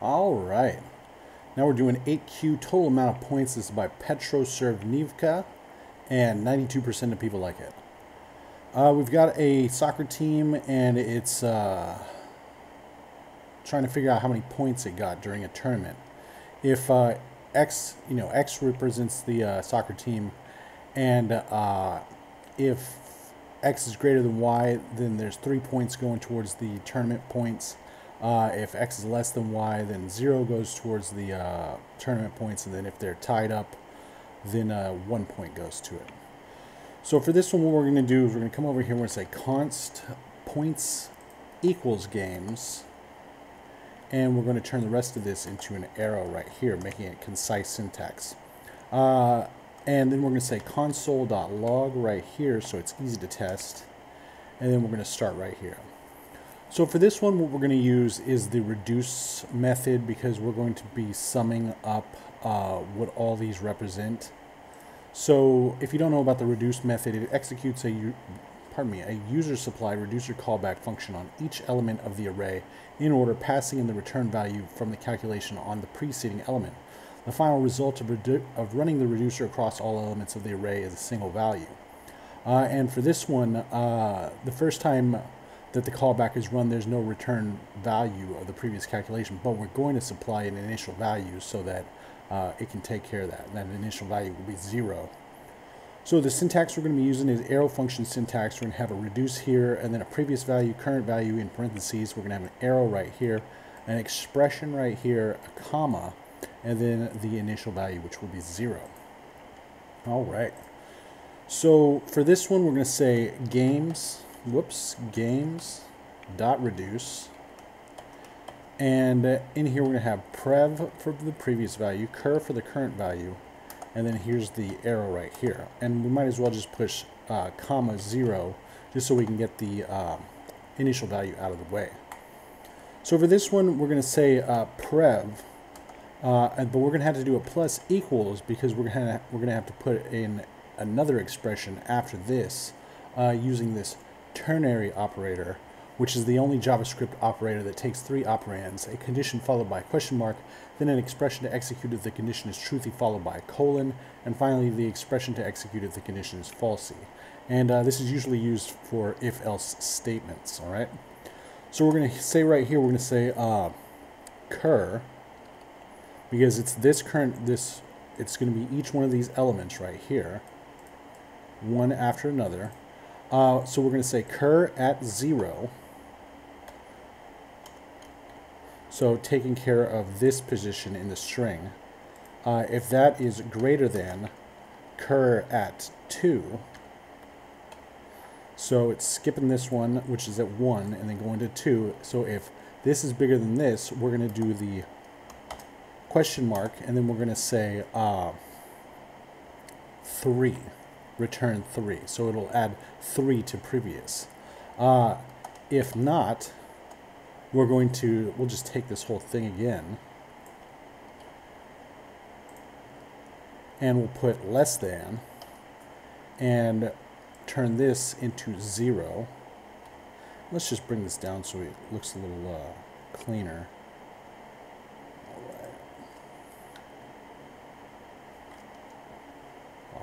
All right. Now we're doing 8 kyu total amount of points. This is by Petro Servnivka, and 92% of people like it. Uh, we've got a soccer team, and it's uh, trying to figure out how many points it got during a tournament. If uh, X, you know, X represents the uh, soccer team, and uh, if X is greater than Y, then there's three points going towards the tournament points. Uh, if X is less than Y, then zero goes towards the uh, tournament points, and then if they're tied up, then uh, one point goes to it. So for this one, what we're going to do is we're going to come over here and we're going to say const points equals games, and we're going to turn the rest of this into an arrow right here, making it concise syntax. Uh, and then we're going to say console.log right here so it's easy to test. And then we're going to start right here. So for this one, what we're going to use is the reduce method because we're going to be summing up uh, what all these represent. So if you don't know about the reduce method, it executes a pardon me, a user supply reducer callback function on each element of the array in order passing in the return value from the calculation on the preceding element. The final result of, of running the reducer across all elements of the array is a single value. Uh, and for this one, uh, the first time that the callback is run, there's no return value of the previous calculation, but we're going to supply an initial value so that uh, it can take care of that. That initial value will be zero. So the syntax we're going to be using is arrow function syntax. We're going to have a reduce here and then a previous value, current value in parentheses. We're going to have an arrow right here, an expression right here, a comma, and then the initial value, which will be zero. All right. So for this one, we're going to say games whoops, games dot reduce. And uh, in here, we're going to have prev for the previous value, cur for the current value, and then here's the arrow right here. And we might as well just push uh, comma zero just so we can get the uh, initial value out of the way. So for this one, we're going to say uh, prev, uh, but we're going to have to do a plus equals because we're going to we're going to have to put in another expression after this uh, using this ternary operator, which is the only JavaScript operator that takes three operands, a condition followed by a question mark, then an expression to execute if the condition is truthy followed by a colon, and finally the expression to execute if the condition is falsy. And uh, this is usually used for if-else statements, all right? So we're going to say right here, we're going to say uh, cur, because it's this current, this, it's going to be each one of these elements right here, one after another, uh, so we're going to say cur at 0. So taking care of this position in the string. Uh, if that is greater than cur at 2, so it's skipping this one, which is at 1, and then going to 2. So if this is bigger than this, we're going to do the question mark, and then we're going to say uh, 3 return 3. So it'll add 3 to previous. Uh, if not, we're going to, we'll just take this whole thing again. And we'll put less than and turn this into 0. Let's just bring this down so it looks a little uh, cleaner. All right.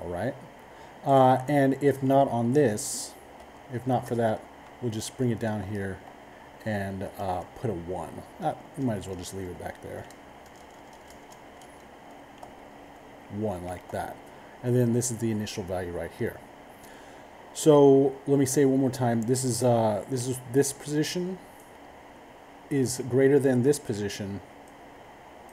All right. Uh, and if not on this, if not for that, we'll just bring it down here and uh, put a 1. Uh, we might as well just leave it back there. 1 like that. And then this is the initial value right here. So let me say one more time. This is uh, this is this position is greater than this position.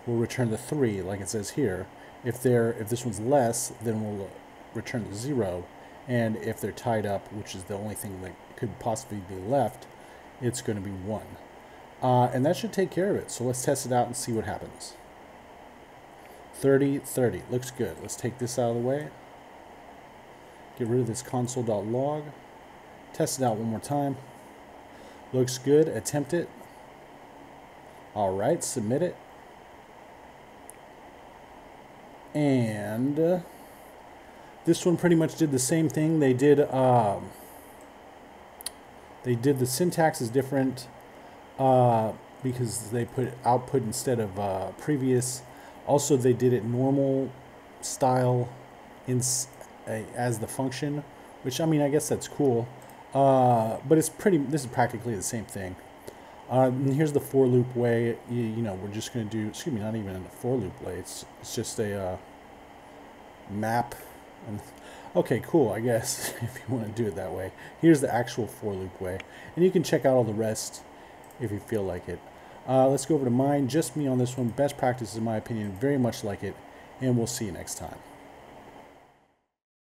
We'll return the three, like it says here. If they're if this one's less, then we'll return to zero. And if they're tied up, which is the only thing that could possibly be left, it's going to be one. Uh, and that should take care of it. So let's test it out and see what happens. 30, 30. Looks good. Let's take this out of the way. Get rid of this console.log. Test it out one more time. Looks good. Attempt it. All right. Submit it. And... Uh, this one pretty much did the same thing. They did um, they did the syntax is different. Uh, because they put output instead of uh, previous. Also, they did it normal style in uh, as the function, which I mean, I guess that's cool. Uh, but it's pretty. This is practically the same thing. Uh, here's the for loop way. You, you, know, we're just going to do. Excuse me, not even in the for loop way. It's it's just a uh, map. And okay, cool. I guess if you want to do it that way. Here's the actual for loop way, and you can check out all the rest if you feel like it. Uh, let's go over to mine. Just me on this one. Best practice, in my opinion. Very much like it, and we'll see you next time.